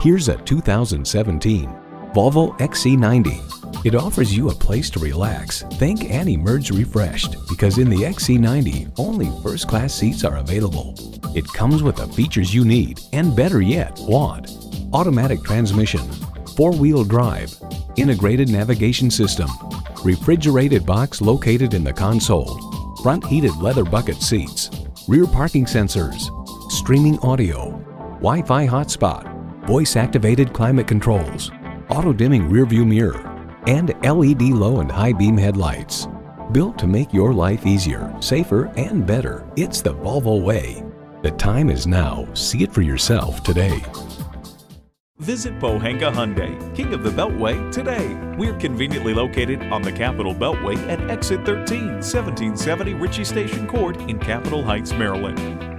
Here's a 2017 Volvo XC90. It offers you a place to relax, think and emerge refreshed because in the XC90, only first-class seats are available. It comes with the features you need and better yet, want. Automatic transmission, four-wheel drive, integrated navigation system, refrigerated box located in the console, front heated leather bucket seats, rear parking sensors, streaming audio, Wi-Fi hotspot, voice-activated climate controls, auto-dimming rearview mirror, and LED low and high beam headlights. Built to make your life easier, safer, and better, it's the Volvo way. The time is now. See it for yourself today. Visit Pohanka Hyundai, King of the Beltway, today. We're conveniently located on the Capital Beltway at exit 13, 1770 Ritchie Station Court in Capitol Heights, Maryland.